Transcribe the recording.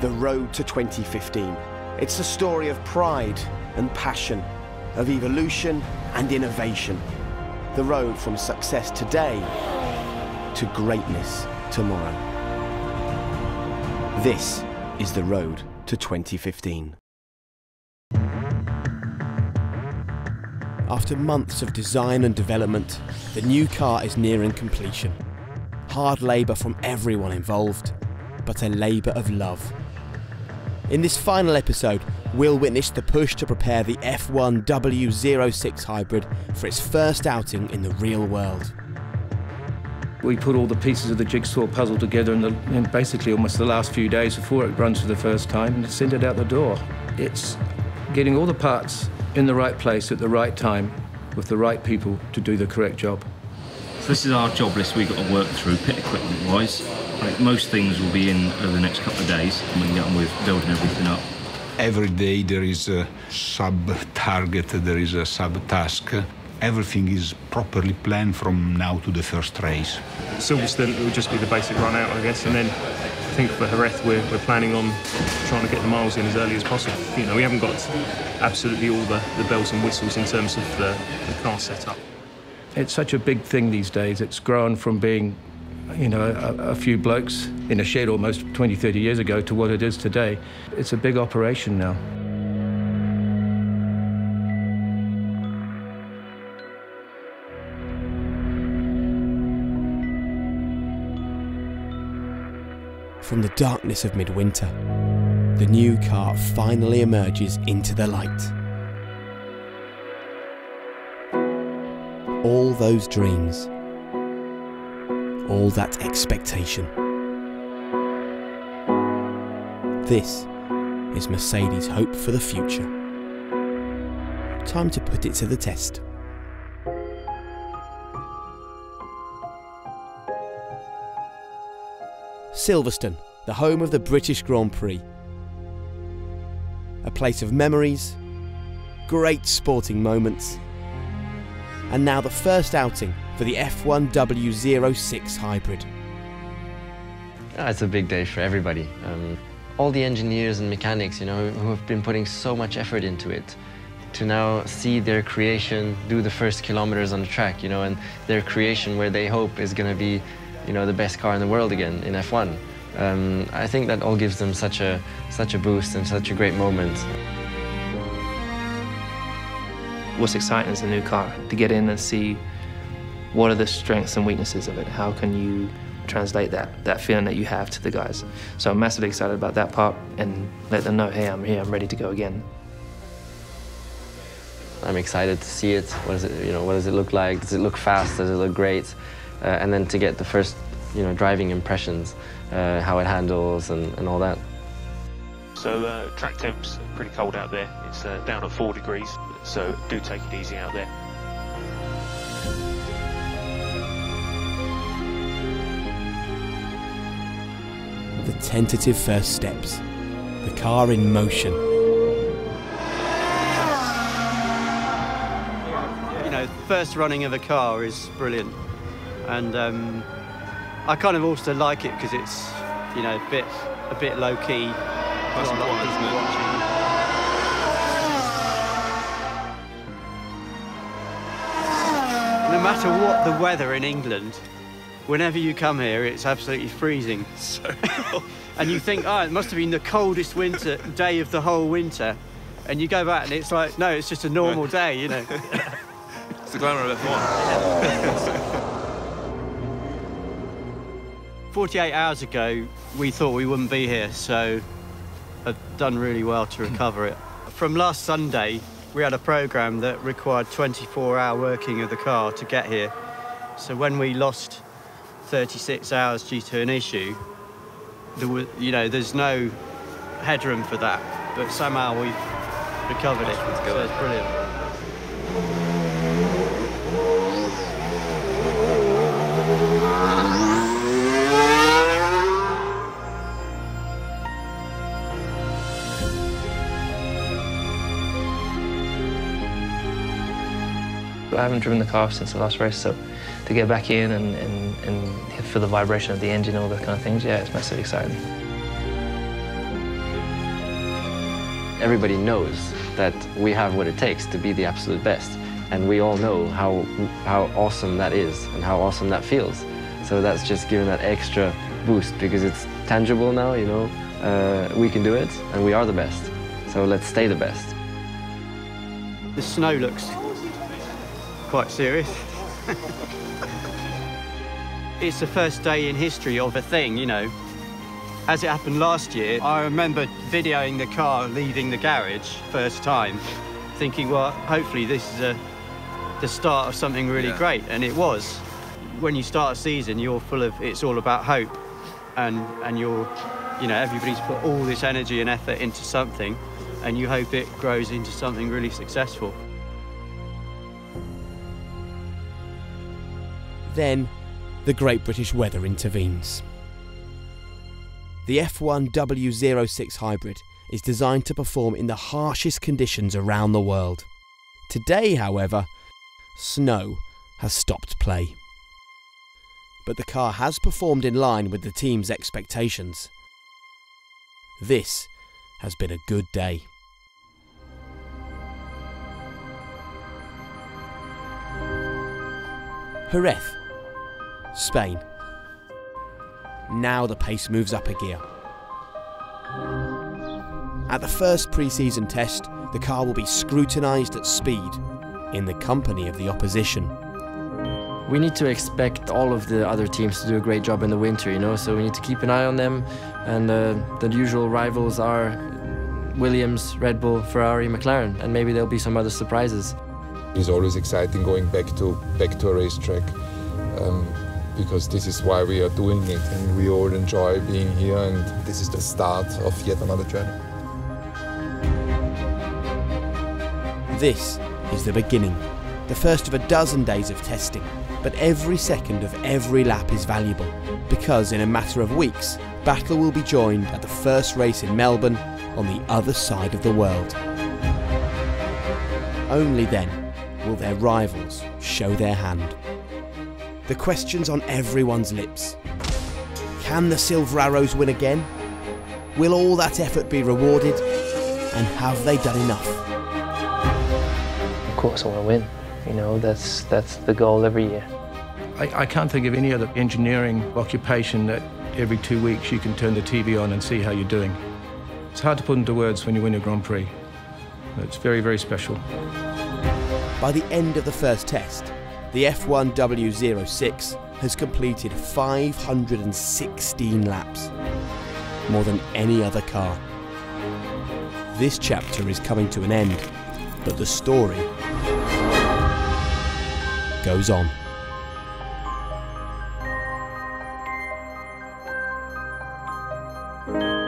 The Road to 2015. It's a story of pride and passion, of evolution and innovation. The road from success today to greatness tomorrow. This is the road to 2015. After months of design and development, the new car is nearing completion. Hard labour from everyone involved, but a labour of love. In this final episode, we'll witness the push to prepare the F1 W06 hybrid for its first outing in the real world. We put all the pieces of the jigsaw puzzle together in, the, in basically almost the last few days before it runs for the first time and send it out the door. It's getting all the parts in the right place at the right time with the right people to do the correct job. So this is our job list we've got to work through pit equipment wise. Most things will be in over the next couple of days and we can get on with building everything up. Every day there is a sub-target, there is a sub-task everything is properly planned from now to the first race. Silverstone will just be the basic run out, I guess, and then I think for Jerez we're, we're planning on trying to get the miles in as early as possible. You know, we haven't got absolutely all the, the bells and whistles in terms of the, the car setup. It's such a big thing these days. It's grown from being you know, a, a, few blokes in a shed almost 20, 30 years ago to what it is today. It's a big operation now. From the darkness of midwinter, the new car finally emerges into the light. All those dreams, all that expectation. This is Mercedes' hope for the future. Time to put it to the test. Silverstone, the home of the British Grand Prix. A place of memories, great sporting moments, and now the first outing for the F1 W06 hybrid. Oh, it's a big day for everybody. Um, all the engineers and mechanics, you know, who have been putting so much effort into it, to now see their creation do the first kilometers on the track, you know, and their creation where they hope is going to be you know, the best car in the world again in F1. Um, I think that all gives them such a, such a boost and such a great moment. What's exciting is the new car, to get in and see what are the strengths and weaknesses of it. How can you translate that, that feeling that you have to the guys. So I'm massively excited about that part and let them know, hey, I'm here, I'm ready to go again. I'm excited to see it. What does it, you know, what does it look like? Does it look fast? Does it look great? uh, and then to get the first, you know, driving impressions, uh, how it handles and, and all that. So uh, track temps pretty cold out there. It's uh, down at four degrees, so do take it easy out there. The tentative first steps, the car in motion. You know, first running of a car is brilliant and um, I kind of also like it because it's you know a bit a bit low key. That's important, isn't it? Watching. No matter what the weather in England, whenever you come here, it's absolutely freezing. So and you think, oh, it must have been the coldest winter day of the whole winter, and you go back and it's like, no, it's just a normal day, you know. it's the glamour of F1. 48 hours ago, we thought we wouldn't be here, so I've done really well to recover it. From last Sunday, we had a program that required 24-hour working of the car to get here. So when we lost 36 hours due to an issue, there was, you know, there's no headroom for that. But somehow we've recovered it. So it's brilliant. I haven't driven the car since the last race, so to get back in and, and, and feel the vibration of the engine and all those kind of things, yeah, it's massively exciting. everybody knows that we have what it takes to be the absolute best. And we all know how, how awesome that is and how awesome that feels. So that's just giving that extra boost because it's tangible now, you know. Uh, we can do it and we are the best. So let's stay the best. The snow looks quite serious. it's the first day in history of a thing, you know. As it happened last year, I remember videoing the car leaving the garage first time, thinking, well, hopefully this is a, the start of something really Yeah. great, and it was. When you start a season, you're full of, it's all about hope, and, and you're, you know, everybody's put all this energy and effort into something, and you hope it grows into something really successful. Then, the Great British Weather intervenes. The F1 W06 Hybrid is designed to perform in the harshest conditions around the world. Today, however, snow has stopped play. But the car has performed in line with the team's expectations. This has been a good day. Jerez, Spain. Now the pace moves up a gear. At the first pre season test, the car will be scrutinised at speed in the company of the opposition. We need to expect all of the other teams to do a great job in the winter, you know, so we need to keep an eye on them. And uh, the usual rivals are Williams, Red Bull, Ferrari, McLaren, and maybe there'll be some other surprises. It's always exciting going back to back to a racetrack um, because this is why we are doing it, and we all enjoy being here. And this is the start of yet another journey. This is the beginning, the first of a dozen days of testing. But every second of every lap is valuable because in a matter of weeks, Battle will be joined at the first race in Melbourne on the other side of the world. Only then will their rivals show their hand. The question's on everyone's lips. Can the Silver Arrows win again? Will all that effort be rewarded? And have they done enough? Of course, I want to win. You know, that's that's the goal every year. I, I can't think of any other engineering occupation that every two weeks you can turn the TV on and see how you're doing. It's hard to put into words when you win a Grand Prix. It's very, very special. By the end of the first test, the F1 W06 has completed 516 laps, more than any other car. This chapter is coming to an end, but the story goes on. Thank